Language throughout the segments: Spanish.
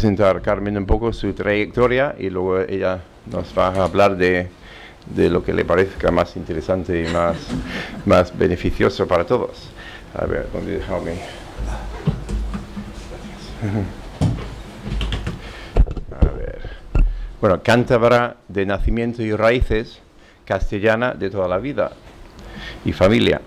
Presentar Carmen un poco su trayectoria y luego ella nos va a hablar de, de lo que le parezca más interesante y más, más beneficioso para todos. A ver, ¿dónde dejarme? A ver. Bueno, cántabra de nacimiento y raíces, castellana de toda la vida y familia.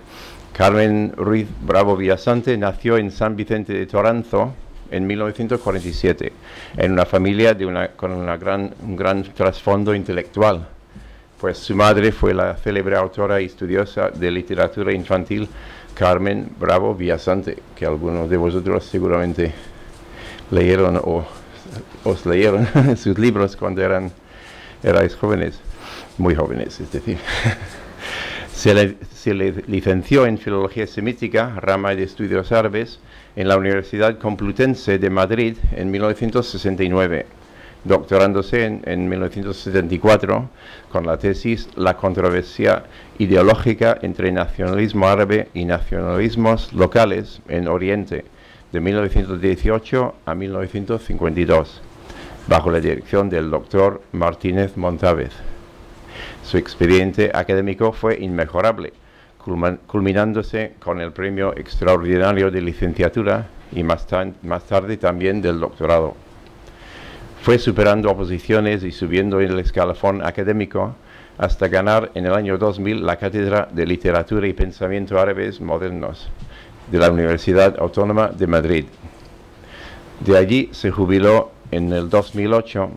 Carmen Ruiz Bravo Villasante nació en San Vicente de Toranzo en 1947, en una familia de una, con una gran, un gran trasfondo intelectual, pues su madre fue la célebre autora y estudiosa de literatura infantil Carmen Bravo Villasante, que algunos de vosotros seguramente leyeron o os leyeron sus libros cuando eran erais jóvenes, muy jóvenes, es decir. Se le, se le, licenció en Filología Semítica, rama de estudios árabes, en la Universidad Complutense de Madrid en 1969, doctorándose en, en 1974 con la tesis La controversia ideológica entre nacionalismo árabe y nacionalismos locales en Oriente, de 1918 a 1952, bajo la dirección del doctor Martínez Montávez. Su expediente académico fue inmejorable, culminándose con el premio extraordinario de licenciatura y más, tarde también del doctorado. Fue superando oposiciones y subiendo en el escalafón académico hasta ganar en el año 2000 la cátedra de Literatura y Pensamiento Árabes Modernos de la Universidad Autónoma de Madrid. De allí se jubiló en el 2008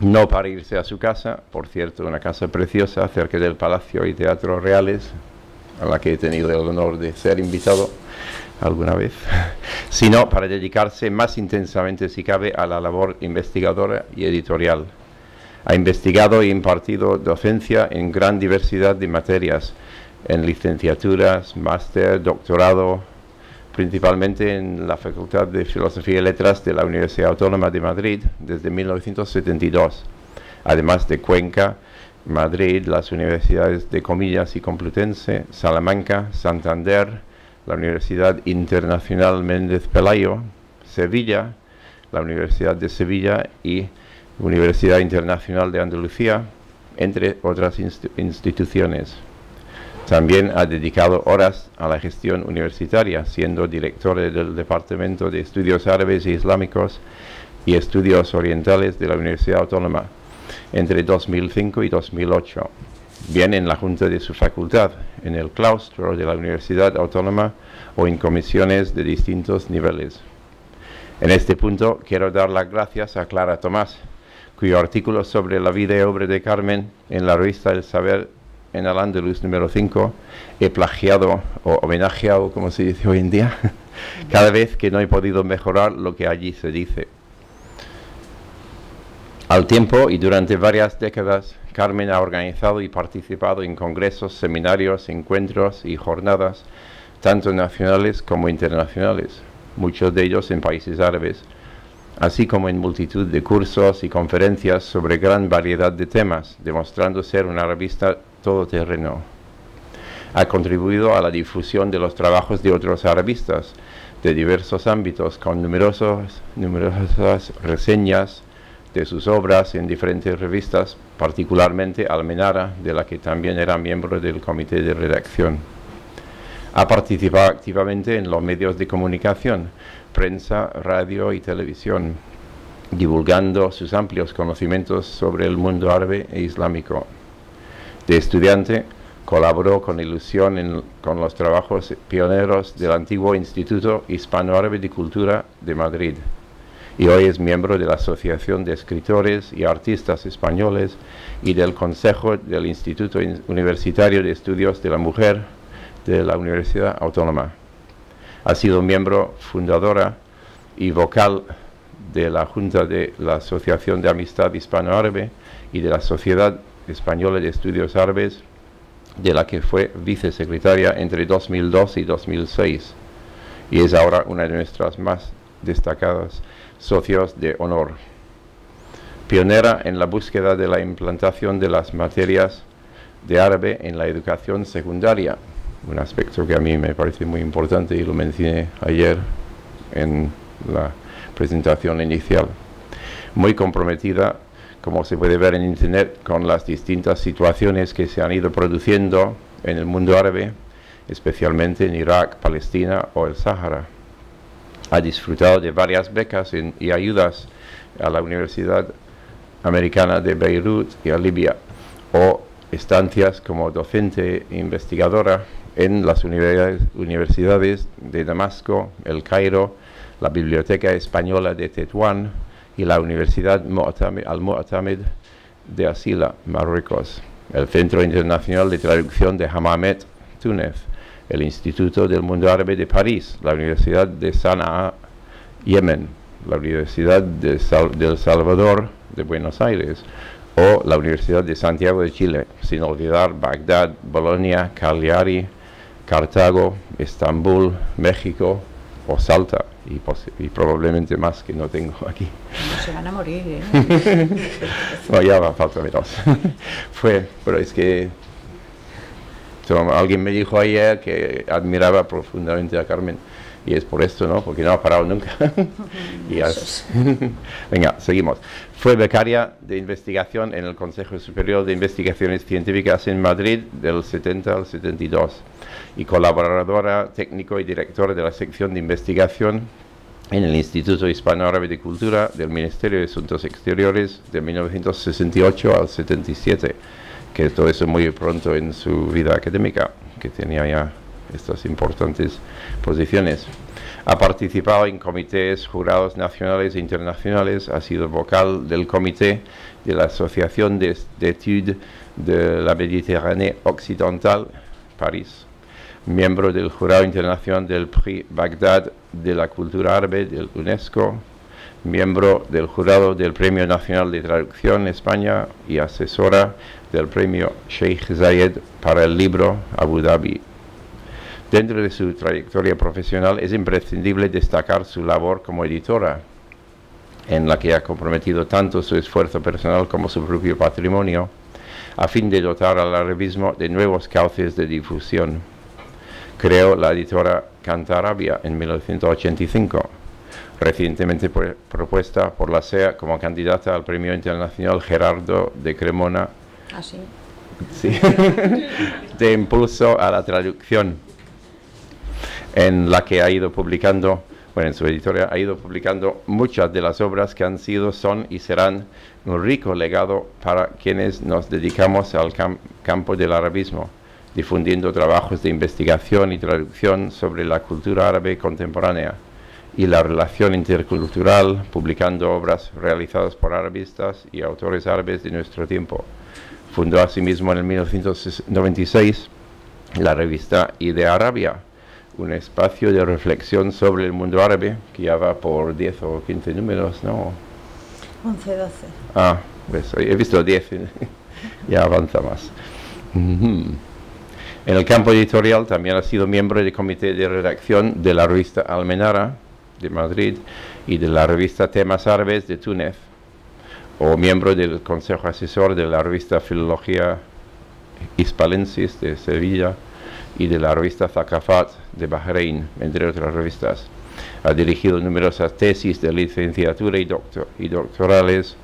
no para irse a su casa, por cierto, una casa preciosa cerca del Palacio y Teatro Reales, a la que he tenido el honor de ser invitado alguna vez, sino para dedicarse más intensamente, si cabe, a la labor investigadora y editorial. Ha investigado e impartido docencia en gran diversidad de materias, en licenciaturas, máster, doctorado, principalmente en la Facultad de Filosofía y Letras de la Universidad Autónoma de Madrid desde 1972, además de Cuenca, Madrid, las universidades de Comillas y Complutense, Salamanca, Santander, la Universidad Internacional Méndez Pelayo, Sevilla, la Universidad de Sevilla y Universidad Internacional de Andalucía, entre otras instituciones. También ha dedicado horas a la gestión universitaria, siendo director del Departamento de Estudios Árabes e Islámicos y Estudios Orientales de la Universidad Autónoma entre 2005 y 2008. Bien en la junta de su facultad, en el claustro de la Universidad Autónoma o en comisiones de distintos niveles. En este punto quiero dar las gracias a Clara Tomás, cuyo artículo sobre la vida y obra de Carmen en la revista El Saber en al Andalus número 5 he plagiado o homenajeado, como se dice hoy en día, cada vez que no he podido mejorar lo que allí se dice. Al tiempo y durante varias décadas, Carmen ha organizado y participado en congresos, seminarios, encuentros y jornadas, tanto nacionales como internacionales, muchos de ellos en países árabes, así como en multitud de cursos y conferencias sobre gran variedad de temas, demostrando ser una revista todoterreno. Ha contribuido a la difusión de los trabajos de otros arabistas de diversos ámbitos, con numerosas reseñas de sus obras en diferentes revistas, particularmente Almenara, de la que también era miembro del comité de redacción. Ha participado activamente en los medios de comunicación, prensa, radio y televisión, divulgando sus amplios conocimientos sobre el mundo árabe e islámico de estudiante, colaboró con ilusión con los trabajos pioneros del antiguo Instituto Hispano-Árabe de Cultura de Madrid y hoy es miembro de la Asociación de Escritores y Artistas Españoles y del Consejo del Instituto Universitario de Estudios de la Mujer de la Universidad Autónoma. Ha sido miembro fundadora y vocal de la Junta de la Asociación de Amistad Hispano-Árabe y de la Sociedad Española de Estudios Árabes, de la que fue vicesecretaria entre 2002 y 2006, y es ahora una de nuestras más destacadas socios de honor. Pionera en la búsqueda de la implantación de las materias de árabe en la educación secundaria, un aspecto que a mí me parece muy importante y lo mencioné ayer en la presentación inicial. Muy comprometida, como se puede ver en Internet, con las distintas situaciones que se han ido produciendo en el mundo árabe, especialmente en Irak, Palestina o el Sáhara. Ha disfrutado de varias becas y ayudas a la Universidad Americana de Beirut y a Libia, o estancias como docente e investigadora en las universidades, de Damasco, el Cairo, la Biblioteca Española de Tetuán y la Universidad Al-Mu'tamid de Asila, Marruecos, el Centro Internacional de Traducción de Hamamet, Túnez, el Instituto del Mundo Árabe de París, la Universidad de Sanaa, Yemen, la Universidad de del Salvador de Buenos Aires o la Universidad de Santiago de Chile, sin olvidar Bagdad, Bolonia, Cagliari, Cartago, Estambul, México o Salta y, probablemente más que no tengo aquí. No se van a morir, ¿eh? no, ya va, falta menos. Fue, pero es que alguien me dijo ayer que admiraba profundamente a Carmen y es por esto, ¿no? Porque no ha parado nunca. y Venga, seguimos. Fue becaria de investigación en el Consejo Superior de Investigaciones Científicas en Madrid del 70 al 72 y colaboradora técnico y directora de la sección de investigación en el Instituto Hispano-Árabe de Cultura del Ministerio de Asuntos Exteriores de 1968 al 77, que todo eso muy pronto en su vida académica, que tenía ya estas importantes posiciones. Ha participado en comités, jurados nacionales e internacionales, ha sido vocal del comité de la Asociación de, Etudes de la Méditerranée Occidental, París, miembro del jurado internacional del Prix Bagdad de la Cultura Árabe del UNESCO, miembro del jurado del Premio Nacional de Traducción España y asesora del Premio Sheikh Zayed para el libro Abu Dhabi Dentro de su trayectoria profesional es imprescindible destacar su labor como editora, en la que ha comprometido tanto su esfuerzo personal como su propio patrimonio, a fin de dotar al arabismo de nuevos cauces de difusión. Creó la editora Cantarabia en 1985, recientemente propuesta por la SEA como candidata al Premio Internacional Gerardo de Cremona. ¿Ah, sí? De impulso a la traducción en la que ha ido publicando, bueno, en su editorial ha ido publicando muchas de las obras que han sido, son y serán un rico legado para quienes nos dedicamos al campo del arabismo, difundiendo trabajos de investigación y traducción sobre la cultura árabe contemporánea y la relación intercultural, publicando obras realizadas por arabistas y autores árabes de nuestro tiempo. Fundó asimismo en el 1996 la revista Idea Arabia, un espacio de reflexión sobre el mundo árabe, que ya va por 10 o 15 números, ¿no? 11, 12. Ah, pues, he visto 10, ya avanza más. En el campo editorial también ha sido miembro del comité de redacción de la revista Almenara de Madrid y de la revista Temas Árabes de Túnez, o miembro del consejo asesor de la revista Filología Hispalensis de Sevilla y de la revista Thaqafat de Bahrein, entre otras revistas. Ha dirigido numerosas tesis de licenciatura y, y doctorales,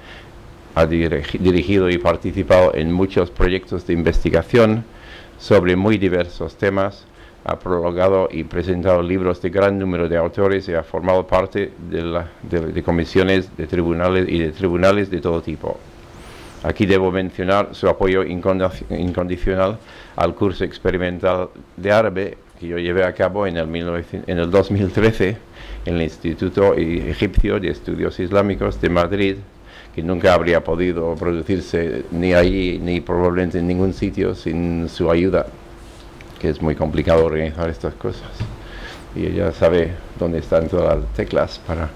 ha dirigido y participado en muchos proyectos de investigación sobre muy diversos temas, ha prologado y presentado libros de gran número de autores y ha formado parte de, de comisiones de tribunales y de tribunales de todo tipo. Aquí debo mencionar su apoyo incondicional al curso experimental de árabe que yo llevé a cabo en el, en el 2013 en el Instituto Egipcio de Estudios Islámicos de Madrid, que nunca habría podido producirse ni allí ni probablemente en ningún sitio sin su ayuda, que es muy complicado organizar estas cosas. Y ella sabe dónde están todas las teclas para,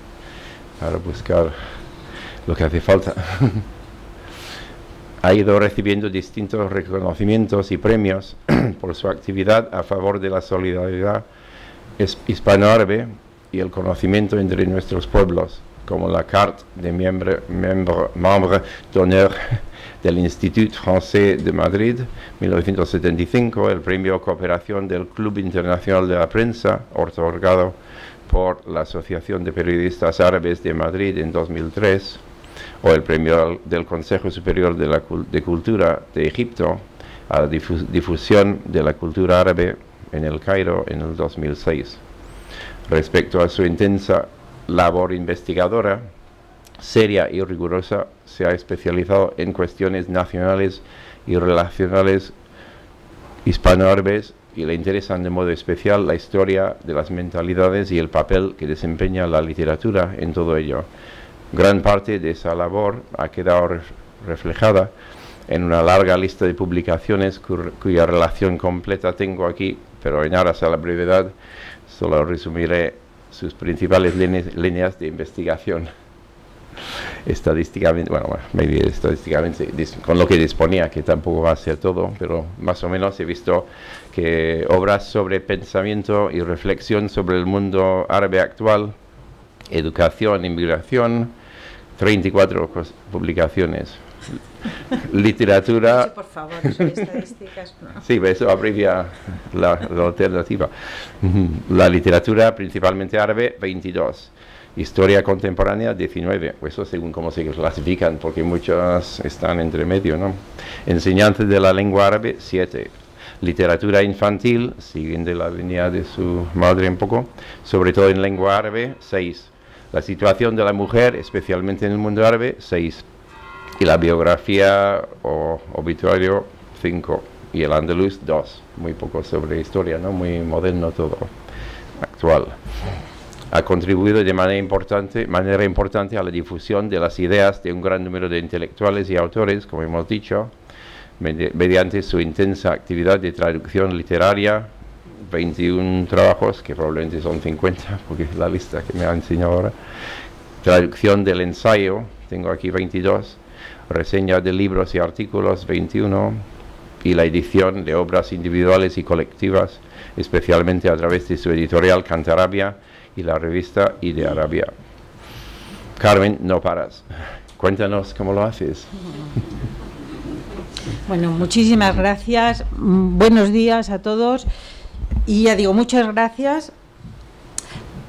para buscar lo que hace falta. ha ido recibiendo distintos reconocimientos y premios por su actividad a favor de la solidaridad hispano-árabe y el conocimiento entre nuestros pueblos, como la carte de membre, membre d'honneur del Institut Français de Madrid 1975, el premio Cooperación del Club Internacional de la Prensa, otorgado por la Asociación de Periodistas Árabes de Madrid en 2003 o el premio del Consejo Superior de, Cultura de Egipto a la difusión de la cultura árabe en el Cairo en el 2006. Respecto a su intensa labor investigadora, seria y rigurosa, se ha especializado en cuestiones nacionales y relacionales hispano-árabes y le interesan de modo especial la historia de las mentalidades y el papel que desempeña la literatura en todo ello. Gran parte de esa labor ha quedado reflejada en una larga lista de publicaciones cuya relación completa tengo aquí, pero en aras a la brevedad solo resumiré sus principales líneas de investigación estadísticamente, bueno, estadísticamente con lo que disponía, que tampoco va a ser todo, pero más o menos he visto que obras sobre pensamiento y reflexión sobre el mundo árabe actual, educación, inmigración, 34 publicaciones. Literatura. por favor, estadísticas. Sí, eso abrevia la, la alternativa. La literatura, principalmente árabe, 22 Historia contemporánea 19, pues eso según cómo se clasifican, porque muchas están entre medio, ¿no? Enseñanza de la lengua árabe 7. Literatura infantil, siguiendo la línea de su madre un poco, sobre todo en lengua árabe 6. La situación de la mujer, especialmente en el mundo árabe 6. Y la biografía o obituario 5. Y el andaluz 2. Muy poco sobre historia, ¿no? Muy moderno todo, actual ha contribuido de manera importante, manera importante a la difusión de las ideas de un gran número de intelectuales y autores, como hemos dicho, mediante su intensa actividad de traducción literaria, 21 trabajos, que probablemente son 50, porque es la lista que me ha enseñado ahora, traducción del ensayo, tengo aquí 22, reseña de libros y artículos, 21, y la edición de obras individuales y colectivas, especialmente a través de su editorial Cantarabia, y la revista y Arabia. Carmen, no paras. Cuéntanos cómo lo haces. Bueno, muchísimas gracias. Buenos días a todos. Y ya digo, muchas gracias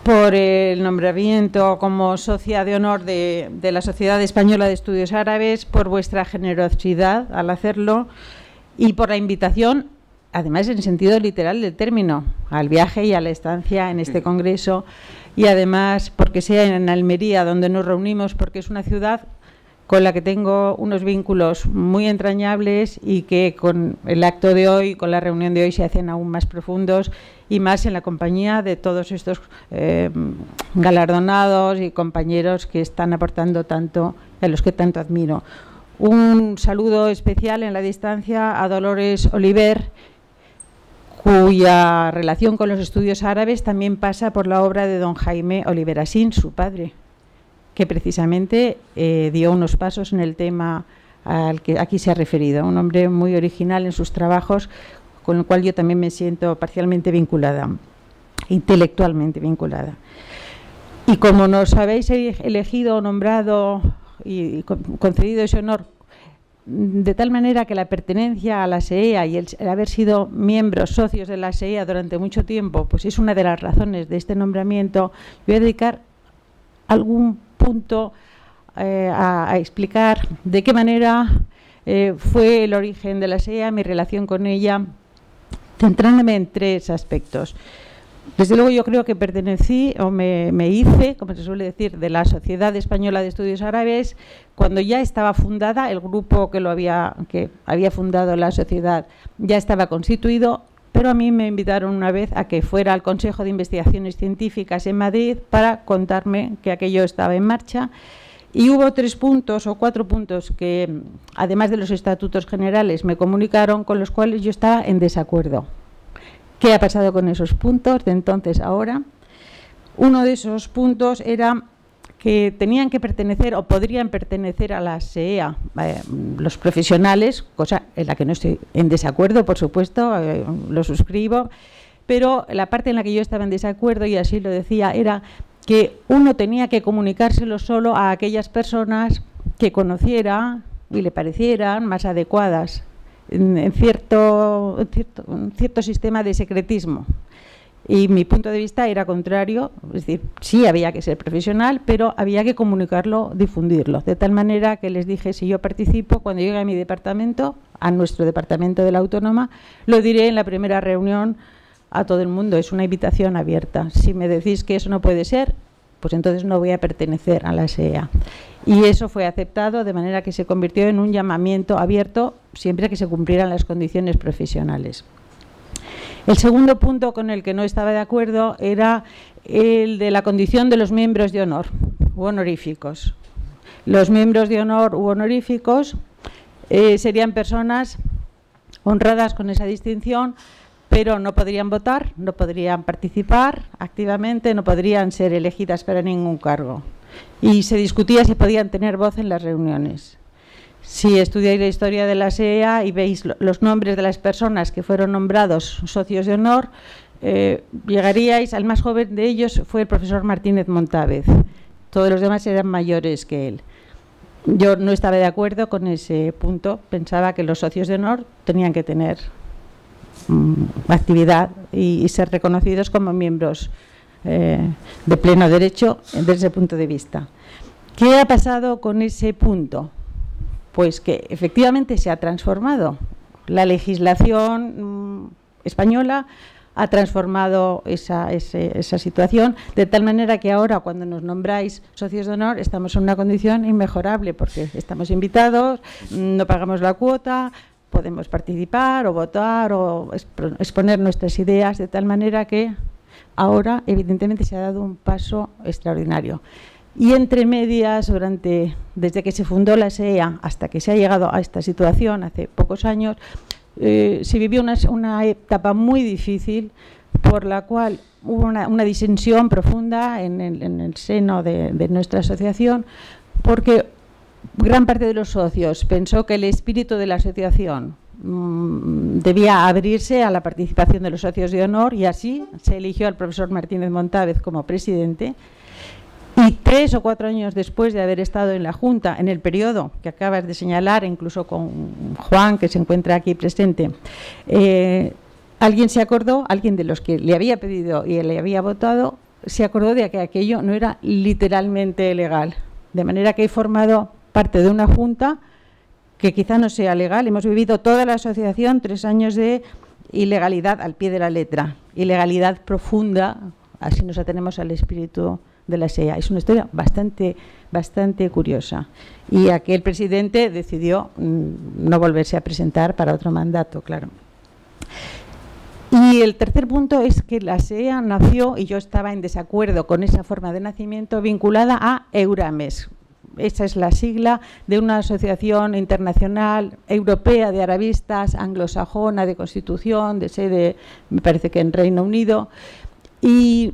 por el nombramiento como socia de honor de, la Sociedad Española de Estudios Árabes, por vuestra generosidad al hacerlo y por la invitación además en sentido literal del término, al viaje y a la estancia en este congreso y además porque sea en Almería donde nos reunimos porque es una ciudad con la que tengo unos vínculos muy entrañables y que con el acto de hoy, con la reunión de hoy, se hacen aún más profundos y más en la compañía de todos estos eh, galardonados y compañeros que están aportando tanto, a los que tanto admiro. Un saludo especial en la distancia a Dolores Oliver, cuya relación con los estudios árabes también pasa por la obra de don Jaime Oliverasín, su padre, que precisamente eh, dio unos pasos en el tema al que aquí se ha referido. Un hombre muy original en sus trabajos, con el cual yo también me siento parcialmente vinculada, intelectualmente vinculada. Y como nos habéis elegido, nombrado y concedido ese honor de tal manera que la pertenencia a la SEA y el, haber sido miembros, socios de la SEA durante mucho tiempo, pues es una de las razones de este nombramiento. Voy a dedicar algún punto eh, a, explicar de qué manera eh, fue el origen de la SEA, mi relación con ella, centrándome en tres aspectos. Desde luego yo creo que pertenecí o me, hice, como se suele decir, de la Sociedad Española de Estudios Árabes cuando ya estaba fundada, el grupo que, lo había, que había fundado la sociedad ya estaba constituido, pero a mí me invitaron una vez a que fuera al Consejo de Investigaciones Científicas en Madrid para contarme que aquello estaba en marcha. Y hubo tres puntos o cuatro puntos que, además de los estatutos generales, me comunicaron con los cuales yo estaba en desacuerdo. ¿Qué ha pasado con esos puntos de entonces a ahora? Uno de esos puntos era que tenían que pertenecer o podrían pertenecer a la SEA eh, los profesionales, cosa en la que no estoy en desacuerdo, por supuesto, eh, lo suscribo, pero la parte en la que yo estaba en desacuerdo, y así lo decía, era que uno tenía que comunicárselo solo a aquellas personas que conociera y le parecieran más adecuadas en, cierto, cierto, cierto sistema de secretismo Y mi punto de vista era contrario, es decir, sí había que ser profesional, pero había que comunicarlo, difundirlo. De tal manera que les dije, si yo participo, cuando llegue a mi departamento, a nuestro departamento de la Autónoma, lo diré en la primera reunión a todo el mundo. Es una invitación abierta. Si me decís que eso no puede ser, pues entonces no voy a pertenecer a la SEA. Y eso fue aceptado de manera que se convirtió en un llamamiento abierto siempre que se cumplieran las condiciones profesionales. El segundo punto con el que no estaba de acuerdo era el de la condición de los miembros de honor u honoríficos. Los miembros de honor u honoríficos eh, serían personas honradas con esa distinción, pero no podrían votar, no podrían participar activamente, no podrían ser elegidas para ningún cargo. Y se discutía si podían tener voz en las reuniones. Si estudiáis la historia de la SEA y veis los nombres de las personas que fueron nombrados socios de honor, eh, llegaríais, al más joven de ellos fue el profesor Martínez Montávez. Todos los demás eran mayores que él. Yo no estaba de acuerdo con ese punto. Pensaba que los socios de honor tenían que tener mm, actividad y, ser reconocidos como miembros eh, de pleno derecho desde ese punto de vista. ¿Qué ha pasado con ese punto? Pues que efectivamente se ha transformado. La legislación mm, española ha transformado esa, esa, situación de tal manera que ahora cuando nos nombráis socios de honor estamos en una condición inmejorable porque estamos invitados, no pagamos la cuota, podemos participar o votar o exponer nuestras ideas de tal manera que ahora evidentemente se ha dado un paso extraordinario. Y entre medias, durante, desde que se fundó la SEA hasta que se ha llegado a esta situación hace pocos años, eh, se vivió una, etapa muy difícil por la cual hubo una, disensión profunda en el, seno de, nuestra asociación, porque gran parte de los socios pensó que el espíritu de la asociación debía abrirse a la participación de los socios de honor y así se eligió al profesor Martínez Montávez como presidente y tres o cuatro años después de haber estado en la Junta, en el periodo que acabas de señalar, incluso con Juan, que se encuentra aquí presente, eh, alguien se acordó, alguien de los que le había pedido y le había votado, se acordó de que aquello no era literalmente legal. De manera que he formado parte de una Junta que quizá no sea legal. Hemos vivido toda la asociación tres años de ilegalidad al pie de la letra, ilegalidad profunda, así nos atenemos al espíritu de la SEA. Es una historia bastante, bastante curiosa. Y aquel presidente decidió mm, no volverse a presentar para otro mandato, claro. Y el tercer punto es que la SEA nació, y yo estaba en desacuerdo con esa forma de nacimiento, vinculada a Eurames. Esa es la sigla de una asociación internacional europea de arabistas, anglosajona, de constitución, de sede, me parece que en Reino Unido. Y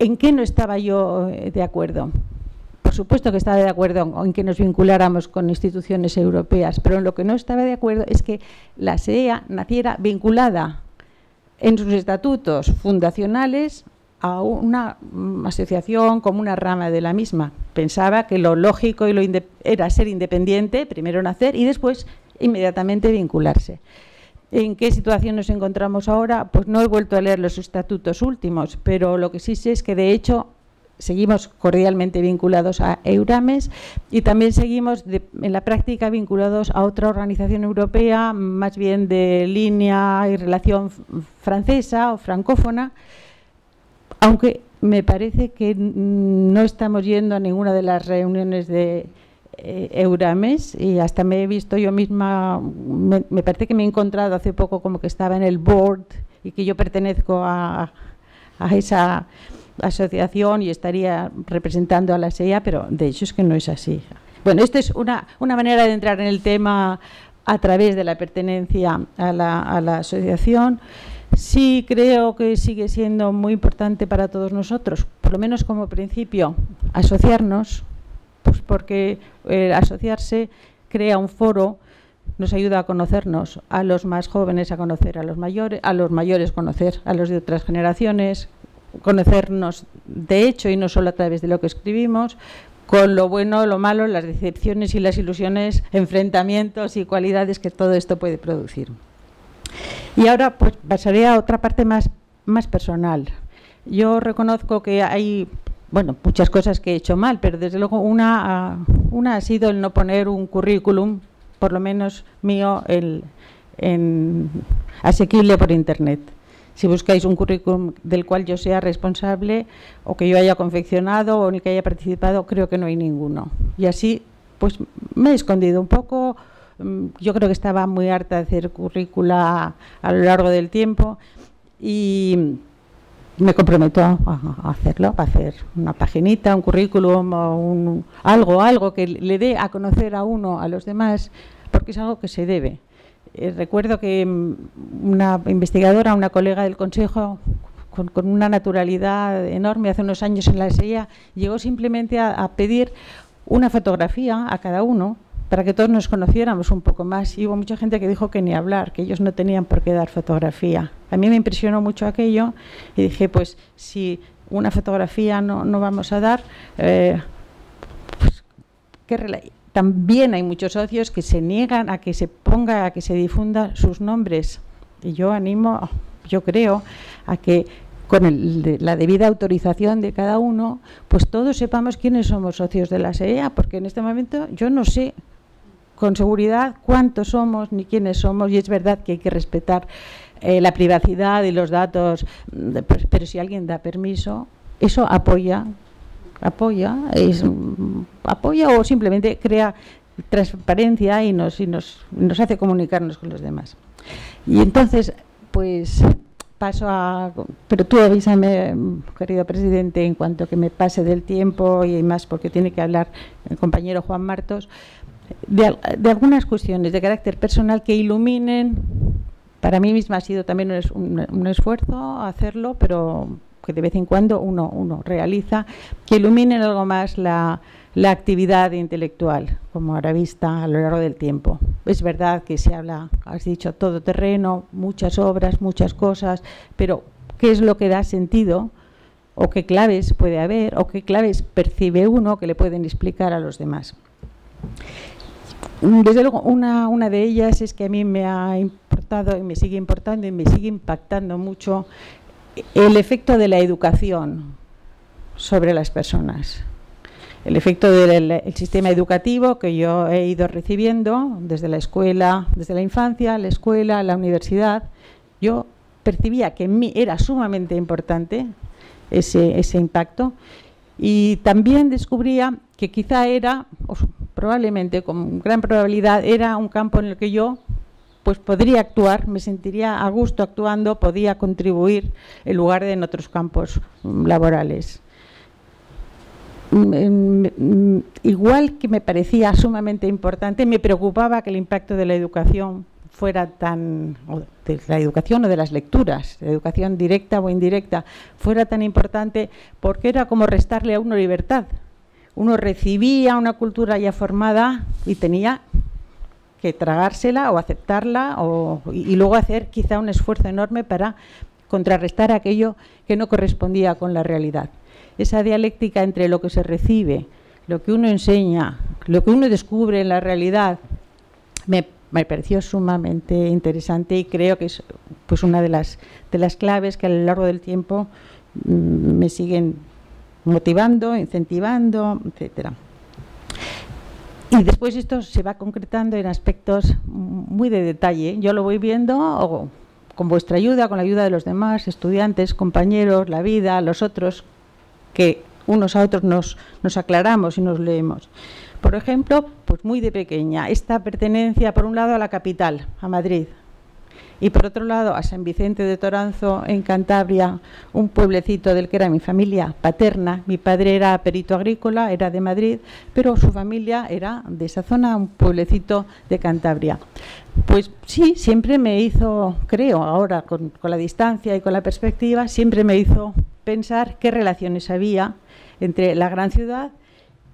¿En qué no estaba yo eh, de acuerdo? Por supuesto que estaba de acuerdo en que nos vinculáramos con instituciones europeas, pero en lo que no estaba de acuerdo es que la SEA naciera vinculada en sus estatutos fundacionales a una asociación como una rama de la misma. Pensaba que lo lógico y lo era ser independiente, primero nacer y después inmediatamente vincularse. ¿En qué situación nos encontramos ahora? Pues no he vuelto a leer los estatutos últimos, pero lo que sí sé es que de hecho seguimos cordialmente vinculados a Eurames y también seguimos en la práctica vinculados a otra organización europea, más bien de línea y relación francesa o francófona, aunque me parece que no estamos yendo a ninguna de las reuniones de eh, Eurames y hasta me he visto yo misma, me, parece que me he encontrado hace poco como que estaba en el board y que yo pertenezco a, esa asociación y estaría representando a la SEA, pero de hecho es que no es así. Bueno, esta es una, una manera de entrar en el tema a través de la pertenencia a la asociación. Sí creo que sigue siendo muy importante para todos nosotros, por lo menos como principio, asociarnos, pues porque eh, asociarse crea un foro, nos ayuda a conocernos, a los más jóvenes a conocer a los mayores, a los mayores conocer a los de otras generaciones, conocernos de hecho y no solo a través de lo que escribimos, con lo bueno, lo malo, las decepciones y las ilusiones, enfrentamientos y cualidades que todo esto puede producir. Y ahora pues pasaré a otra parte más más personal. Yo reconozco que hay bueno, muchas cosas que he hecho mal, pero desde luego una, una ha sido el no poner un currículum, por lo menos mío, el, en, asequible por Internet. Si buscáis un currículum del cual yo sea responsable o que yo haya confeccionado o ni que haya participado, creo que no hay ninguno. Y así, pues me he escondido un poco. Mm, yo creo que estaba muy harta de hacer currícula a lo largo del tiempo y me comprometo a, hacerlo, a hacer una paginita, un currículum, un, algo, algo que le dé a conocer a uno, a los demás, porque es algo que se debe. Eh, recuerdo que mm, una investigadora, una colega del Consejo, con, una naturalidad enorme, hace unos años en la SEA, llegó simplemente a, pedir una fotografía a cada uno para que todos nos conociéramos un poco más. Y hubo mucha gente que dijo que ni hablar, que ellos no tenían por qué dar fotografía. A mí me impresionó mucho aquello y dije, pues si una fotografía no, no vamos a dar, eh, pues, ¿qué también hay muchos socios que se niegan a que se ponga, a que se difunda sus nombres. Y yo animo, yo creo, a que con la debida autorización de cada uno, pues todos sepamos quiénes somos socios de la SEA, porque en este momento yo no sé con seguridad cuántos somos ni quiénes somos, y es verdad que hay que respetar eh, la privacidad y los datos, mm, pero si alguien da permiso, eso apoya apoya, es, apoya o simplemente crea transparencia y nos, y nos, nos hace comunicarnos con los demás. Y entonces, pues paso a... Pero tú avísame, querido presidente, en cuanto que me pase del tiempo y más porque tiene que hablar el compañero Juan Martos, de, de algunas cuestiones de carácter personal que iluminen. Para mí misma ha sido también un, esfuerzo hacerlo, pero que de vez en cuando uno, uno realiza, que iluminen algo más la, la actividad intelectual, como ahora vista a lo largo del tiempo. Es verdad que se habla, has dicho, todo terreno, muchas obras, muchas cosas, pero ¿qué es lo que da sentido? ¿O qué claves puede haber? ¿O qué claves percibe uno que le pueden explicar a los demás? Desde luego, una, de ellas es que a mí me ha importado y me sigue importando y me sigue impactando mucho el efecto de la educación sobre las personas. El efecto del sistema educativo que yo he ido recibiendo desde la escuela, desde la infancia, la escuela, la universidad, yo percibía que en mí era sumamente importante ese impacto y también descubría que quizá era, probablemente con gran probabilidad, era un campo en el que yo pues podría actuar, me sentiría a gusto actuando, podía contribuir en lugar de en otros campos laborales. Mm, mm, igual que me parecía sumamente importante, me preocupaba que el impacto de la educación fuera tan, de la educación o de las lecturas, de educación directa o indirecta, fuera tan importante porque era como restarle a uno libertad. Uno recibía una cultura ya formada y tenía que tragársela o aceptarla y, luego hacer quizá un esfuerzo enorme para contrarrestar aquello que no correspondía con la realidad. Esa dialéctica entre lo que se recibe, lo que uno enseña, lo que uno descubre en la realidad, me, pareció sumamente interesante y creo que es pues una de las, de las claves que a lo largo del tiempo mm, me siguen motivando, incentivando, etcétera. Y después esto se va concretando en aspectos muy de detalle. Yo lo voy viendo con vuestra ayuda, con la ayuda de los demás, estudiantes, compañeros, la vida, los otros, que unos a otros nos, nos aclaramos y nos leemos. Por ejemplo, pues muy de pequeña, esta pertenencia por un lado a la capital, a Madrid, y por otro lado a San Vicente de Toranzo, en Cantabria, un pueblecito del que era mi familia paterna. Mi padre era perito agrícola, era de Madrid, pero su familia era de esa zona, un pueblecito de Cantabria. Pues sí, siempre me hizo, creo, ahora con, con la distancia y con la perspectiva, siempre me hizo pensar qué relaciones había entre la gran ciudad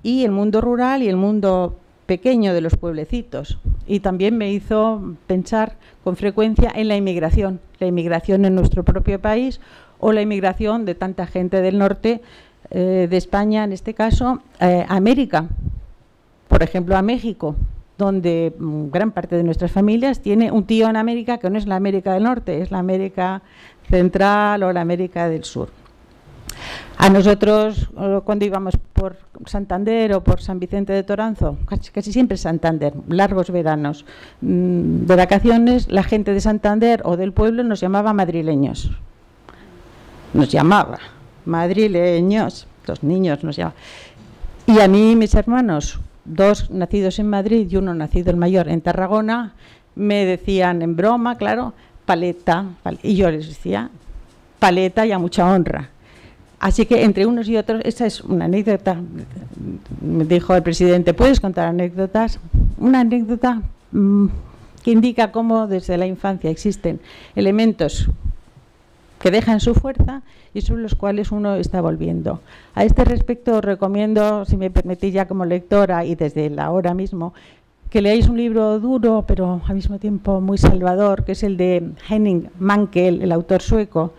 y el mundo rural y el mundo pequeño de los pueblecitos y también me hizo pensar con frecuencia en la inmigración, la inmigración en nuestro propio país o la inmigración de tanta gente del norte eh, de España, en este caso, eh, a América, por ejemplo, a México, donde mm, gran parte de nuestras familias tiene un tío en América que no es la América del Norte, es la América Central o la América del Sur. A nosotros, cuando íbamos por Santander o por San Vicente de Toranzo, casi, siempre Santander, largos veranos mm, de vacaciones, la gente de Santander o del pueblo nos llamaba madrileños. Nos llamaba madrileños, los niños nos llamaban. Y a mí, mis hermanos, dos nacidos en Madrid y uno nacido el mayor en Tarragona, me decían en broma, claro, paleta, y yo les decía, paleta y a mucha honra. Así que entre unos y otros, esa es una anécdota. Me dijo el presidente, ¿puedes contar anécdotas? Una anécdota mm, que indica cómo desde la infancia existen elementos que dejan su fuerza y sobre los cuales uno está volviendo. A este respecto os recomiendo, si me permitís ya como lectora y desde la hora mismo, que leáis un libro duro pero al mismo tiempo muy salvador, que es el de Henning Mankell, el autor sueco,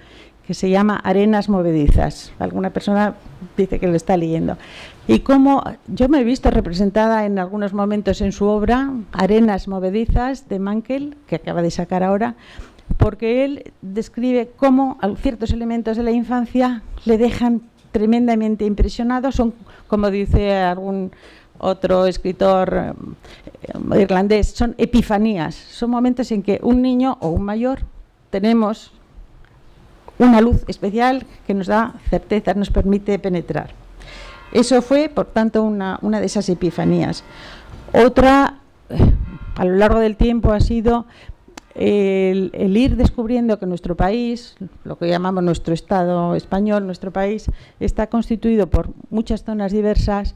que se llama Arenas Movedizas. Alguna persona dice que lo está leyendo. Y como yo me he visto representada en algunos momentos en su obra, Arenas Movedizas de Mankell, que acaba de sacar ahora, porque él describe cómo ciertos elementos de la infancia le dejan tremendamente impresionado. Son, como dice algún otro escritor eh, irlandés, son epifanías. Son momentos en que un niño o un mayor tenemos una luz especial que nos da certeza, nos permite penetrar. Eso fue, por tanto, una, de esas epifanías. Otra, eh, a lo largo del tiempo, ha sido el, ir descubriendo que nuestro país, lo que llamamos nuestro Estado español, nuestro país, está constituido por muchas zonas diversas,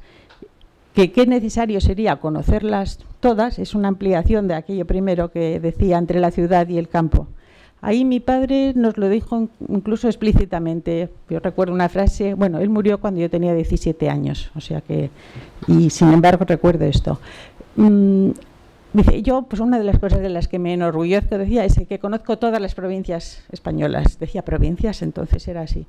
que qué necesario sería conocerlas todas, es una ampliación de aquello primero que decía entre la ciudad y el campo. Ahí mi padre nos lo dijo incluso explícitamente. Yo recuerdo una frase, bueno, él murió cuando yo tenía 17 años, o sea que, y sin embargo recuerdo esto. Mm, dice, yo, pues una de las cosas de las que me enorgullezco, decía, es que conozco todas las provincias españolas. Decía provincias, entonces era así.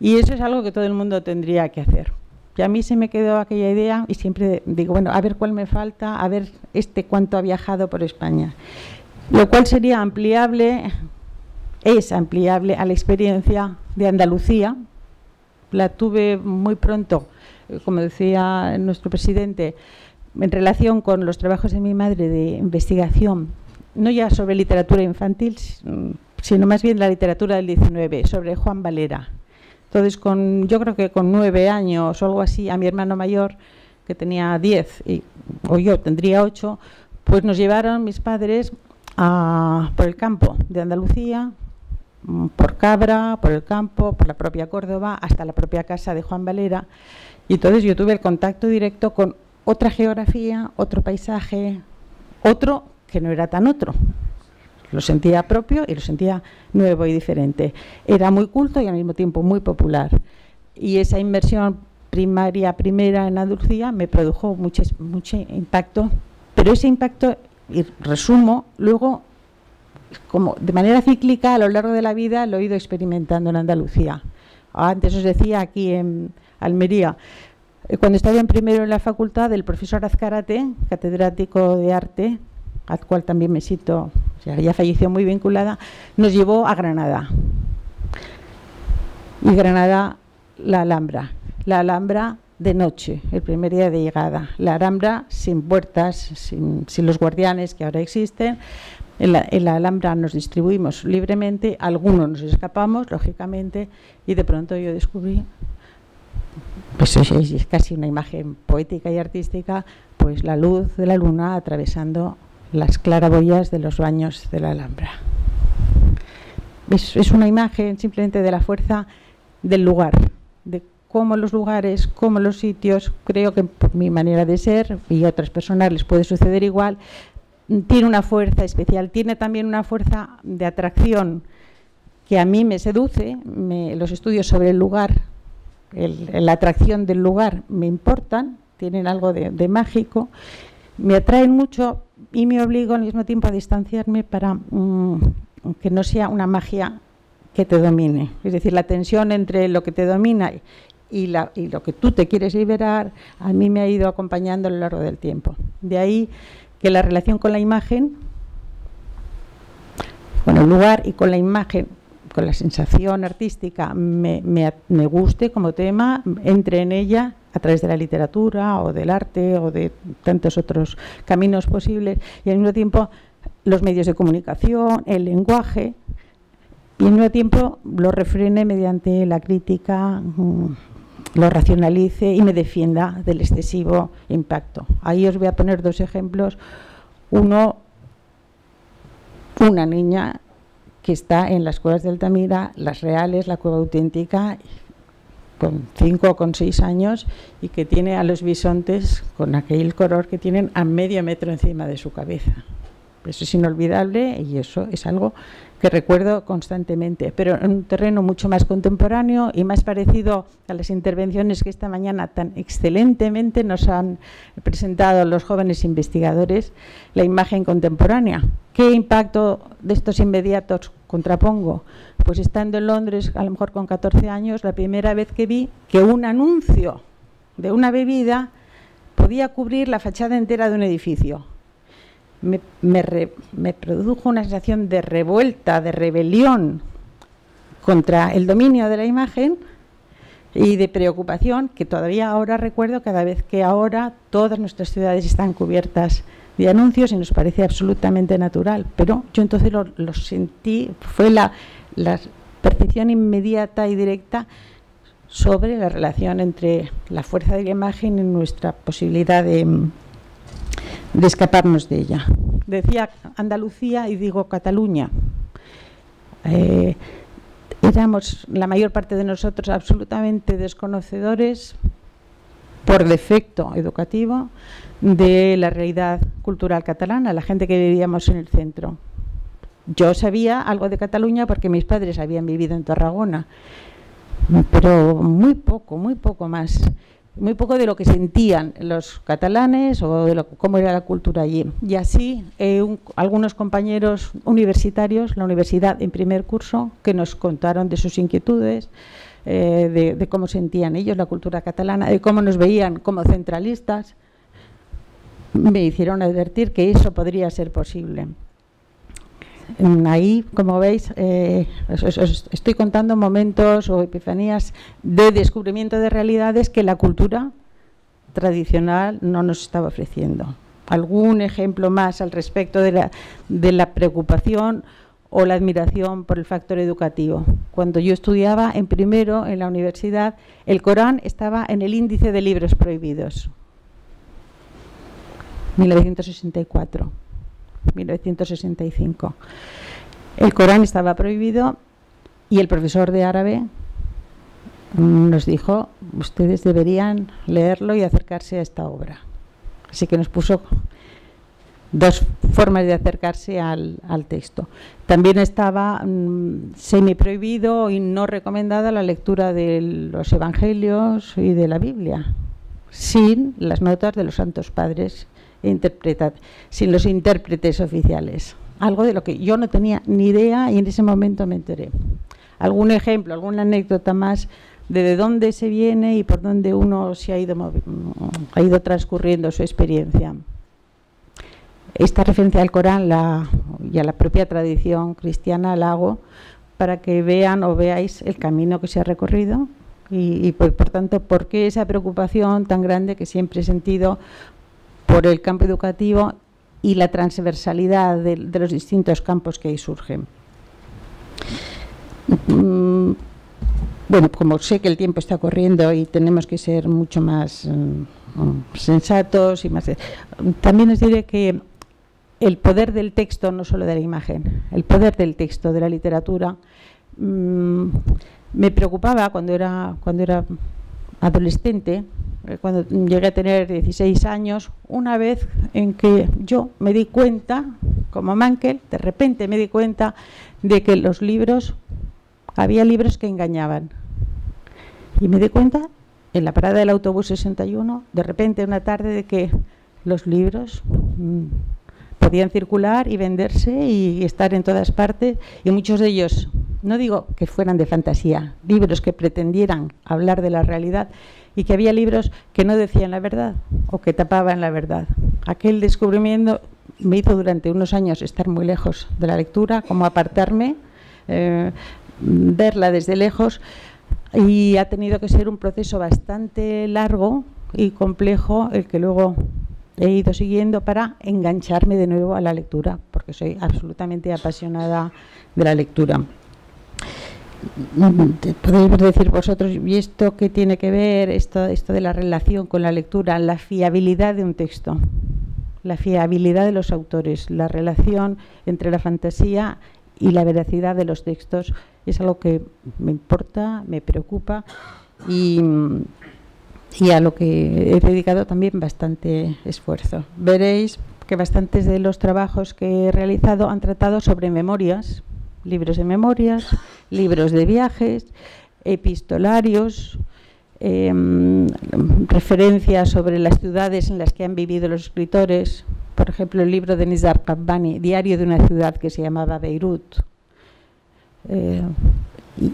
Y eso es algo que todo el mundo tendría que hacer. Y a mí se me quedó aquella idea y siempre digo, bueno, a ver cuál me falta, a ver este cuánto ha viajado por España. Lo cual sería ampliable es ampliable a la experiencia de Andalucía. La tuve muy pronto, eh, como decía nuestro presidente, en relación con los trabajos de mi madre de investigación, no ya sobre literatura infantil, sino más bien la literatura del 19, sobre Juan Valera. Entonces, con, yo creo que con nueve años o algo así, a mi hermano mayor, que tenía diez, y, o yo tendría ocho, pues nos llevaron mis padres a, por el campo de Andalucía, por Cabra, por el campo, por la propia Córdoba, hasta la propia casa de Juan Valera. Y entonces yo tuve el contacto directo con otra geografía, otro paisaje, otro que no era tan otro. Lo sentía propio y lo sentía nuevo y diferente. Era muy culto y al mismo tiempo muy popular. Y esa inmersión primaria primera en Andalucía me produjo mucho, mucho impacto, pero ese impacto, y resumo, luego como de manera cíclica a lo largo de la vida lo he ido experimentando en Andalucía. Antes os decía aquí en Almería, eh, cuando estaba en primero en la facultad, el profesor Azcarate, catedrático de arte, al cual también me siento, ya falleció muy vinculada, nos llevó a Granada. Y Granada, la Alhambra. La Alhambra de noche, el primer día de llegada. La Alhambra sin puertas, sin, sin los guardianes que ahora existen, en la, Alhambra nos distribuimos libremente, algunos nos escapamos, lógicamente, y de pronto yo descubrí, pues es, casi una imagen poética y artística, pues la luz de la luna atravesando las claraboyas de los baños de la Alhambra. Es, es una imagen simplemente de la fuerza del lugar, de cómo los lugares, cómo los sitios, creo que por mi manera de ser y otras personas les puede suceder igual, tiene una fuerza especial, tiene también una fuerza de atracción que a mí me seduce, los estudios sobre el lugar, la atracción del lugar me importan, tienen algo de, mágico, me atraen mucho y me obligo al mismo tiempo a distanciarme para mm, que no sea una magia que te domine. Es decir, la tensión entre lo que te domina y, y lo que tú te quieres liberar, a mí me ha ido acompañando a lo largo del tiempo. De ahí que la relación con la imagen, con el lugar y con la imagen con la sensación artística me, guste como tema, entre en ella a través de la literatura o del arte o de tantos otros caminos posibles. Y al mismo tiempo los medios de comunicación, el lenguaje y al mismo tiempo lo refrene mediante la crítica, mm, lo racionalice y me defienda del excesivo impacto. Ahí os voy a poner dos ejemplos. Uno, una niña que está en las cuevas de Altamira, las reales, la cueva auténtica, con cinco o con seis años y que tiene a los bisontes con aquel color que tienen a medio metro encima de su cabeza. Eso es inolvidable y eso es algo que recuerdo constantemente, pero en un terreno mucho más contemporáneo y más parecido a las intervenciones que esta mañana tan excelentemente nos han presentado los jóvenes investigadores, la imagen contemporánea. ¿Qué impacto de estos inmediatos contrapongo? Pues estando en Londres, a lo mejor con 14 años, la primera vez que vi que un anuncio de una bebida podía cubrir la fachada entera de un edificio me, produjo una sensación de revuelta, de rebelión contra el dominio de la imagen y de preocupación que todavía ahora recuerdo cada vez que ahora todas nuestras ciudades están cubiertas de anuncios y nos parece absolutamente natural. Pero yo entonces lo, sentí, fue la, la percepción inmediata y directa sobre la relación entre la fuerza de la imagen y nuestra posibilidad de, de escaparnos de ella. Decía Andalucía y digo Cataluña. Eh, éramos la mayor parte de nosotros absolutamente desconocedores por defecto educativo de la realidad cultural catalana, la gente que vivíamos en el centro. Yo sabía algo de Cataluña porque mis padres habían vivido en Tarragona, pero muy poco, muy poco más muy poco de lo que sentían los catalanes o de cómo era la cultura allí. Y así eh, algunos compañeros universitarios, la universidad en primer curso, que nos contaron de sus inquietudes, eh, de, cómo sentían ellos la cultura catalana, de cómo nos veían como centralistas, me hicieron advertir que eso podría ser posible. Ahí, como veis, eh, estoy contando momentos o epifanías de descubrimiento de realidades que la cultura tradicional no nos estaba ofreciendo. ¿Algún ejemplo más al respecto de la, de la preocupación o la admiración por el factor educativo? Cuando yo estudiaba en primero en la universidad, el Corán estaba en el índice de libros prohibidos. 1964 1965. El Corán estaba prohibido y el profesor de árabe nos dijo, ustedes deberían leerlo y acercarse a esta obra. Así que nos puso dos formas de acercarse al, texto. También estaba mm, semi prohibido y no recomendada la lectura de los evangelios y de la Biblia, sin las notas de los santos padres sin los intérpretes oficiales. Algo de lo que yo no tenía ni idea y en ese momento me enteré. ¿Algún ejemplo, alguna anécdota más de, de dónde se viene y por dónde uno se ha ido, ha ido transcurriendo su experiencia? Esta referencia al Corán y a la propia tradición cristiana la hago para que vean o veáis el camino que se ha recorrido y, y por, por, tanto, por qué esa preocupación tan grande que siempre he sentido por el campo educativo y la transversalidad de, los distintos campos que ahí surgen. Mm, bueno, como sé que el tiempo está corriendo y tenemos que ser mucho más mm, sensatos y más... También os diré que el poder del texto, no solo de la imagen, el poder del texto, de la literatura, mm, me preocupaba cuando era, cuando era adolescente, eh, cuando llegué a tener 16 años, una vez en que yo me di cuenta, como Mankel, de repente me di cuenta de que los libros, había libros que engañaban. Y me di cuenta en la parada del autobús 61, de repente una tarde, de que los libros mm, podían circular y venderse y estar en todas partes, y muchos de ellos, no digo que fueran de fantasía, libros que pretendieran hablar de la realidad, y que había libros que no decían la verdad o que tapaban la verdad. Aquel descubrimiento me hizo durante unos años estar muy lejos de la lectura, como apartarme, eh, verla desde lejos y ha tenido que ser un proceso bastante largo y complejo el que luego he ido siguiendo para engancharme de nuevo a la lectura, porque soy absolutamente apasionada de la lectura. Podéis decir vosotros, ¿y esto qué tiene que ver, esto, esto de la relación con la lectura, la fiabilidad de un texto? la fiabilidad de los autores, la relación entre la fantasía y la veracidad de los textos es algo que me importa, me preocupa y, a lo que he dedicado también bastante esfuerzo. Veréis que bastantes de los trabajos que he realizado han tratado sobre memorias, libros de memorias, libros de viajes, epistolarios, Em, referencias sobre las ciudades en las que han vivido los escritores. Por ejemplo, el libro de Nizar Qabbani, Diario de una ciudad que se llamaba Beirut. Eh,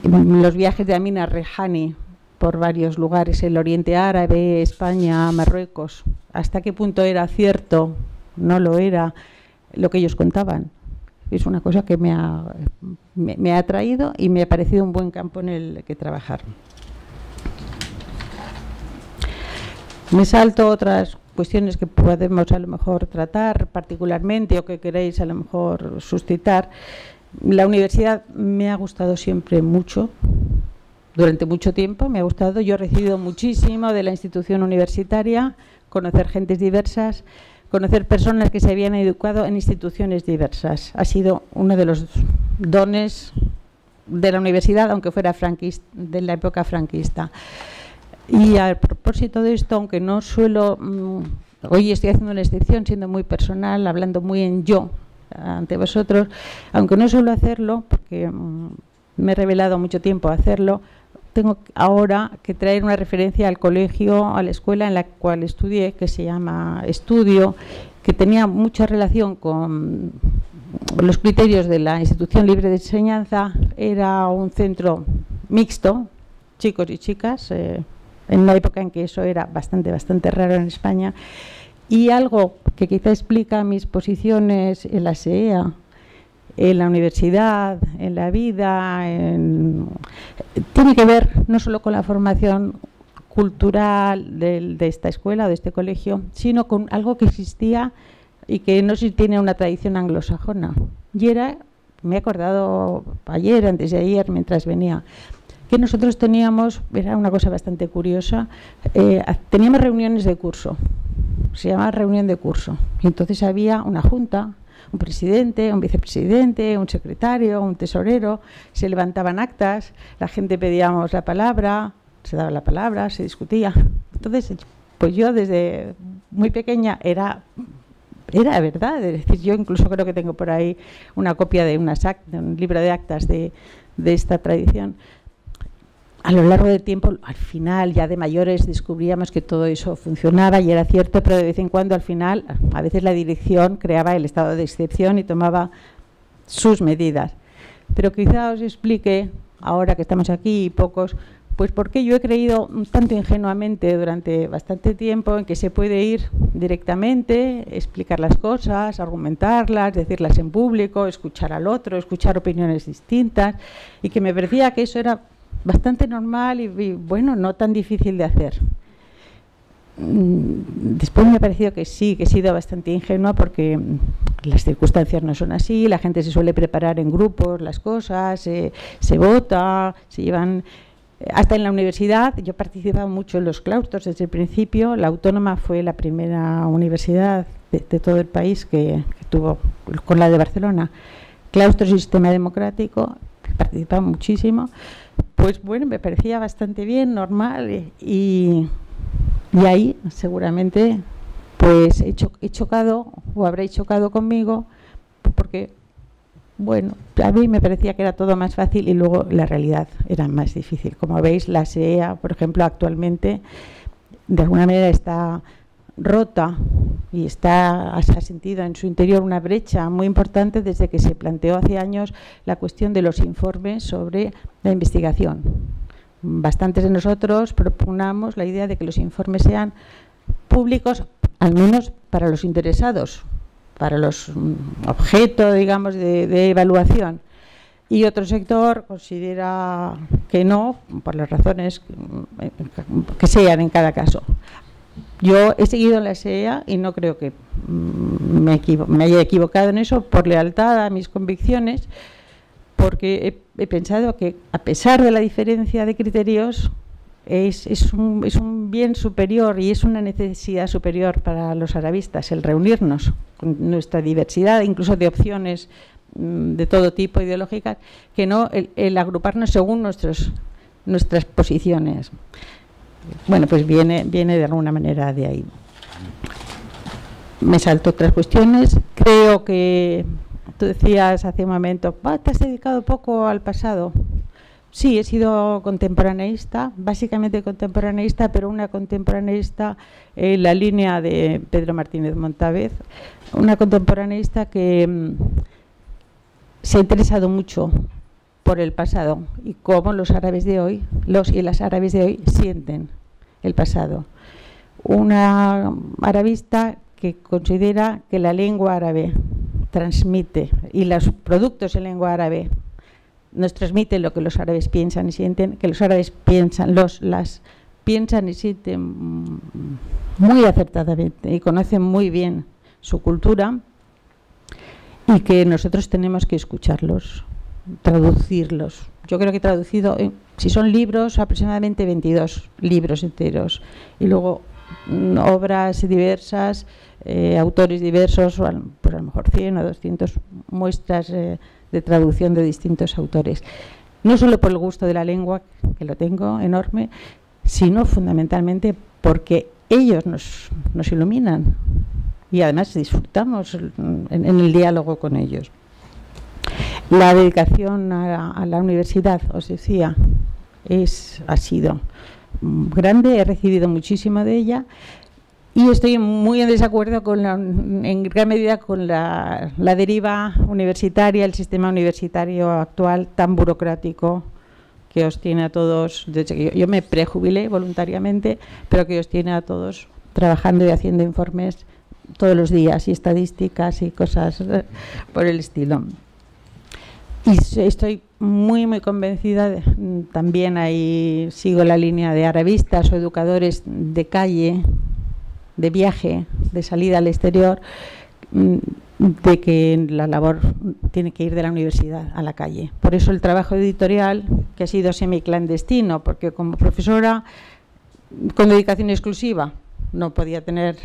los viajes de Amina Rehani por varios lugares, el Oriente Árabe, España, Marruecos. ¿Hasta qué punto era cierto? No lo era lo que ellos contaban. Es una cosa que me ha, me ha atraído y me ha parecido un buen campo en el que trabajar. Me salto otras cuestiones que podemos a lo mejor tratar particularmente o que queréis a lo mejor suscitar. La universidad me ha gustado siempre mucho, durante mucho tiempo me ha gustado. Yo he recibido muchísimo de la institución universitaria, conocer gentes diversas, conocer personas que se habían educado en instituciones diversas. Ha sido uno de los dones de la universidad, aunque fuera franquista, de la época franquista. Y a propósito de esto, aunque no suelo, mm, hoy estoy haciendo una excepción, siendo muy personal, hablando muy en yo ante vosotros, aunque no suelo hacerlo, porque mm, me he revelado mucho tiempo hacerlo, tengo ahora que traer una referencia al colegio, a la escuela en la cual estudié, que se llama Estudio, que tenía mucha relación con los criterios de la institución libre de enseñanza. Era un centro mixto, chicos y chicas, eh, en la época en que eso era bastante, bastante raro en España. Y algo que quizá explica mis posiciones en la SEA, en la universidad, en la vida, tiene que ver no solo con la formación cultural de, esta escuela o de este colegio, sino con algo que existía y que no sé si tiene una tradición anglosajona. Y era, me he acordado ayer, antes de ayer, mientras venía, que nosotros teníamos, era una cosa bastante curiosa, eh, teníamos reuniones de curso, se llamaba reunión de curso, y entonces había una junta, un presidente, un vicepresidente, un secretario, un tesorero, se levantaban actas, la gente pedíamos la palabra, se daba la palabra, se discutía. Entonces, pues yo desde muy pequeña era era verdad, es decir, yo incluso creo que tengo por ahí una copia de, una de un libro de actas de esta tradición a lo largo del tiempo, al final, ya de mayores, descubríamos que todo eso funcionaba y era cierto, pero de vez en cuando, al final, a veces la dirección creaba el estado de excepción y tomaba sus medidas. Pero quizá os explique, ahora que estamos aquí y pocos, pues porque yo he creído tanto ingenuamente durante bastante tiempo en que se puede ir directamente, explicar las cosas, argumentarlas, decirlas en público, escuchar al otro, escuchar opiniones distintas, y que me parecía que eso era bastante normal y, bueno, no tan difícil de hacer. Mm, después me ha parecido que sí, que he sido bastante ingenua porque mm, las circunstancias no son así, la gente se suele preparar en grupos las cosas, se vota, se llevan... Eh, hasta en la universidad, yo participaba mucho en los claustros desde el principio, la Autónoma fue la primera universidad de, todo el país que, que, tuvo, con la de Barcelona, claustros y sistema democrático, participaba muchísimo pues bueno, me parecía bastante bien, normal, y, ahí seguramente pues he, he chocado o habréis chocado conmigo porque, bueno, a mí me parecía que era todo más fácil y luego la realidad era más difícil. Como veis, la SEA, por ejemplo, actualmente de alguna manera está rota y está, ha sentido en su interior una brecha muy importante desde que se planteó hace años la cuestión de los informes sobre la investigación. Bastantes de nosotros propugnamos la idea de que los informes sean públicos, al menos para los interesados, para los mm, objetos, digamos, de, evaluación. y otro sector considera que no, por las razones que sean en cada caso. Yo he seguido la SEA y no creo que mm, me, me, haya equivocado en eso por lealtad a mis convicciones, porque he, pensado que a pesar de la diferencia de criterios, es, un, es, un, bien superior y es una necesidad superior para los arabistas el reunirnos con nuestra diversidad, incluso de opciones Mm, de todo tipo ideológicas, que no el, agruparnos según nuestras posiciones. Bueno, pues viene, viene de alguna manera de ahí. Me salto otras cuestiones. Creo que tú decías hace un momento, te has dedicado poco al pasado. Sí, he sido contemporaneista, básicamente contemporaneista, pero una contemporaneista en la línea de Pedro Martínez Montavez, una contemporaneista que mm, se ha interesado mucho por el pasado y cómo los árabes de hoy, los y las árabes de hoy sienten el pasado. Una arabista que considera que la lengua árabe transmite y los productos en lengua árabe nos transmiten lo que los árabes piensan y sienten, que los árabes piensan, los las piensan y sienten muy acertadamente y conocen muy bien su cultura y que nosotros tenemos que escucharlos, traducirlos. Yo creo que he traducido, eh, si son libros, aproximadamente 22 libros enteros. Y luego mm, obras diversas, eh, autores diversos, pues a lo mejor 100 o 200 muestras eh, de traducción de distintos autores. No solo por el gusto de la lengua, que lo tengo enorme, sino fundamentalmente porque ellos nos, nos iluminan, y además disfrutamos en, el diálogo con ellos. La dedicación a, la universidad, os decía, es, ha sido grande, he recibido muchísimo de ella y estoy muy en desacuerdo con en gran medida con la, deriva universitaria, el sistema universitario actual tan burocrático que os tiene a todos, desde que yo, yo me prejubilé voluntariamente, pero que os tiene a todos trabajando y haciendo informes todos los días y estadísticas y cosas eh, por el estilo. Y estoy muy, muy convencida, mm, también ahí sigo la línea de arabistas o educadores de calle, de viaje, de salida al exterior, mm, de que la labor tiene que ir de la universidad a la calle. Por eso el trabajo editorial, que ha sido semiclandestino, porque como profesora con dedicación exclusiva no podía tener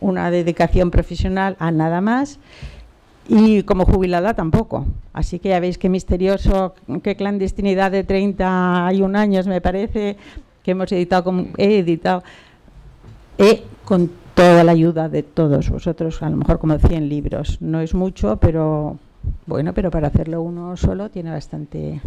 una dedicación profesional a nada más y como jubilada tampoco. Así que ya veis qué misterioso, qué clandestinidad de 31 años me parece que hemos editado, como, he editado he, con toda la ayuda de todos vosotros, a lo mejor como 100 libros. No es mucho, pero bueno, pero para hacerlo uno solo tiene bastante...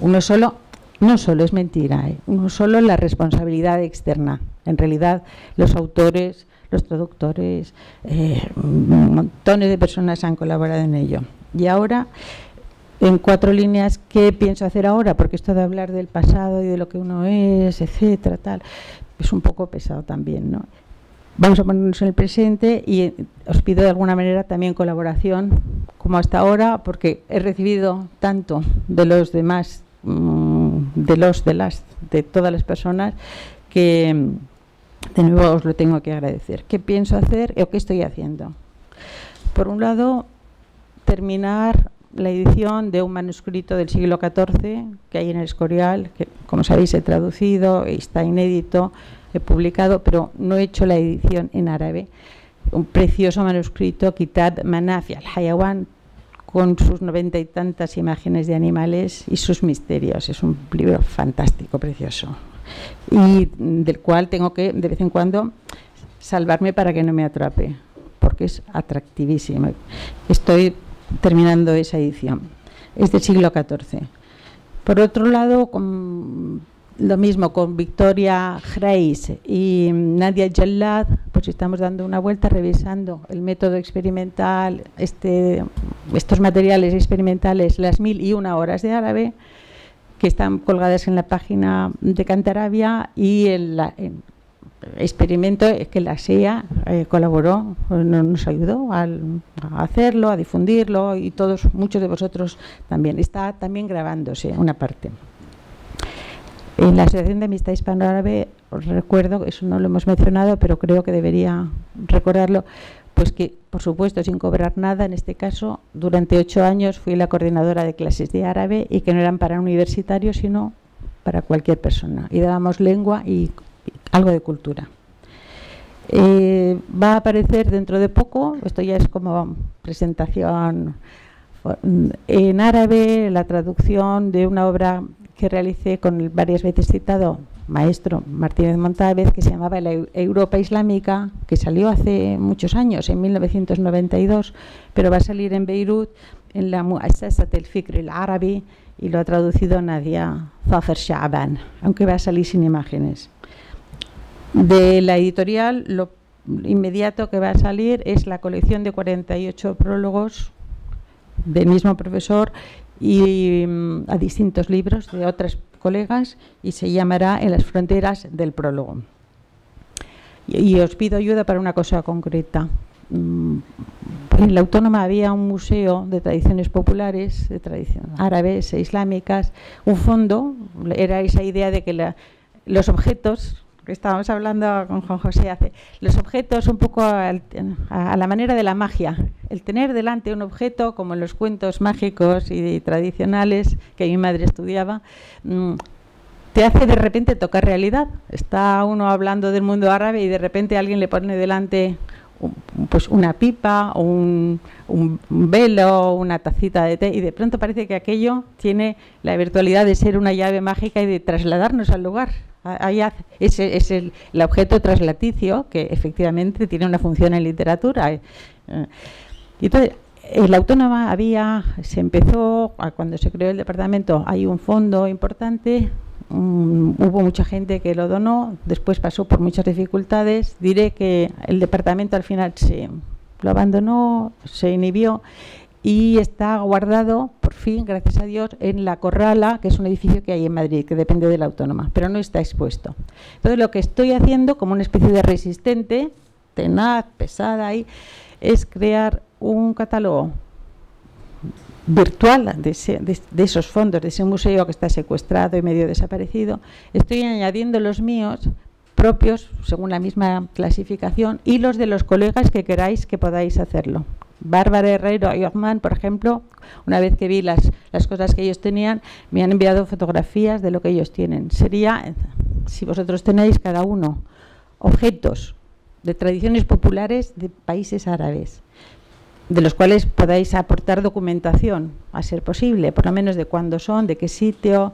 Uno solo, no solo es mentira, ¿eh? uno solo la responsabilidad externa. En realidad los autores los traductores, eh, montones de personas han colaborado en ello. Y ahora, en cuatro líneas, ¿qué pienso hacer ahora? Porque esto de hablar del pasado y de lo que uno es, etcétera, tal, es un poco pesado también, ¿no? Vamos a ponernos en el presente y eh, os pido de alguna manera también colaboración, como hasta ahora, porque he recibido tanto de los demás, mm, de los, de las, de todas las personas, que de nuevo os lo tengo que agradecer. ¿Qué pienso hacer o qué estoy haciendo? Por un lado, terminar la edición de un manuscrito del siglo XIV que hay en el Escorial, que como sabéis he traducido, está inédito, he publicado, pero no he hecho la edición en árabe. Un precioso manuscrito, Kitab Manafi al-Hayawan, con sus noventa y tantas imágenes de animales y sus misterios. Es un libro fantástico, precioso y del cual tengo que de vez en cuando salvarme para que no me atrape, porque es atractivísimo. Estoy terminando esa edición. Es del siglo XIV. Por otro lado, lo mismo con Victoria Greis y Nadia Jallad, pues estamos dando una vuelta revisando el método experimental, este, estos materiales experimentales, las mil y una horas de árabe, que están colgadas en la página de Cantarabia y en experimento es que la SEA eh, colaboró, nos ayudó a hacerlo, a difundirlo y todos, muchos de vosotros también. Está también grabándose una parte. En la Asociación de Amistad Hispano-Árabe, recuerdo, eso no lo hemos mencionado, pero creo que debería recordarlo, pues que, por supuesto, sin cobrar nada, en este caso, durante ocho años fui la coordinadora de clases de árabe y que no eran para universitarios, sino para cualquier persona. Y dábamos lengua y algo de cultura. Eh, va a aparecer dentro de poco, esto ya es como presentación en árabe, la traducción de una obra que realicé con varias veces citado maestro Martínez Montávez, que se llamaba La Europa Islámica, que salió hace muchos años, en 1992, pero va a salir en Beirut, en la Muassasat el Fikr el Árabe, y lo ha traducido Nadia Zafer Sha'ban, aunque va a salir sin imágenes. De la editorial, lo inmediato que va a salir es la colección de 48 prólogos del mismo profesor y mm, a distintos libros de otras colegas y se llamará En las fronteras del prólogo. Y, os pido ayuda para una cosa concreta. Mm, en la Autónoma había un museo de tradiciones populares, de tradiciones árabes e islámicas, un fondo, era esa idea de que los objetos estábamos hablando con Juan José hace, los objetos un poco a, la manera de la magia, el tener delante un objeto como en los cuentos mágicos y tradicionales que mi madre estudiaba, mm, te hace de repente tocar realidad. Está uno hablando del mundo árabe y de repente alguien le pone delante pues una pipa, un velo, una tacita de té y de pronto parece que aquello tiene la virtualidad de ser una llave mágica y de trasladarnos al lugar ese es el, objeto traslaticio que efectivamente tiene una función en literatura. Eh, y entonces, en la autónoma había, se empezó, cuando se creó el departamento, hay un fondo importante, hubo mucha gente que lo donó, después pasó por muchas dificultades. Diré que el departamento al final se lo abandonó, se inhibió y está guardado, por fin, gracias a Dios, en La Corrala, que es un edificio que hay en Madrid, que depende de la autónoma, pero no está expuesto. Entonces, lo que estoy haciendo, como una especie de resistente, tenaz, pesada ahí, es crear un catálogo virtual de, de, esos fondos, de ese museo que está secuestrado y medio desaparecido. Estoy añadiendo los míos propios, según la misma clasificación, y los de los colegas que queráis que podáis hacerlo. Bárbara Herrero y Osman, por ejemplo, una vez que vi las, las cosas que ellos tenían, me han enviado fotografías de lo que ellos tienen. Sería, si vosotros tenéis cada uno objetos de tradiciones populares de países árabes, de los cuales podáis aportar documentación, a ser posible, por lo menos de cuándo son, de qué sitio,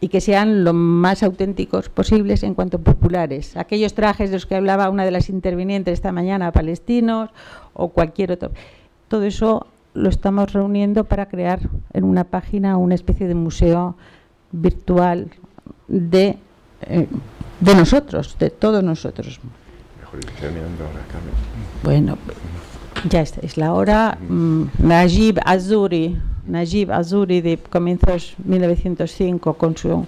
y que sean lo más auténticos posibles en cuanto populares. Aquellos trajes de los que hablaba una de las intervinientes esta mañana, palestinos o cualquier otro. Todo eso lo estamos reuniendo para crear en una página una especie de museo virtual de, eh, de nosotros, de todos nosotros. Bueno, ya está, es la hora. Mm, Najib Azuri, Najib Azuri de comienzos 1905 con su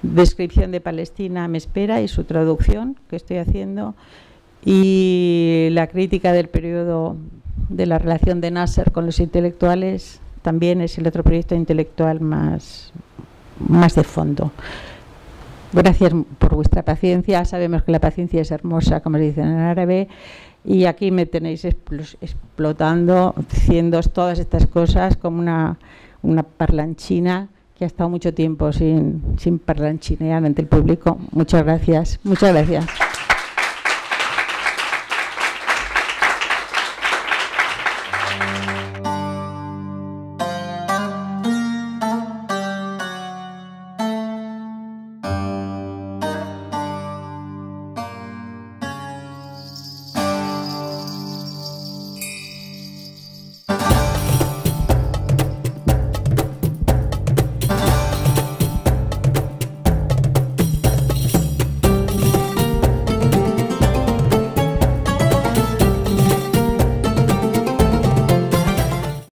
descripción de Palestina me espera y su traducción que estoy haciendo y la crítica del periodo de la relación de Nasser con los intelectuales también es el otro proyecto intelectual más, más de fondo. Gracias por vuestra paciencia. Sabemos que la paciencia es hermosa, como dicen en árabe, y aquí me tenéis explotando, diciendo todas estas cosas como una, una parlanchina que ha estado mucho tiempo sin, sin parlanchinear ante el público. Muchas gracias. Muchas gracias.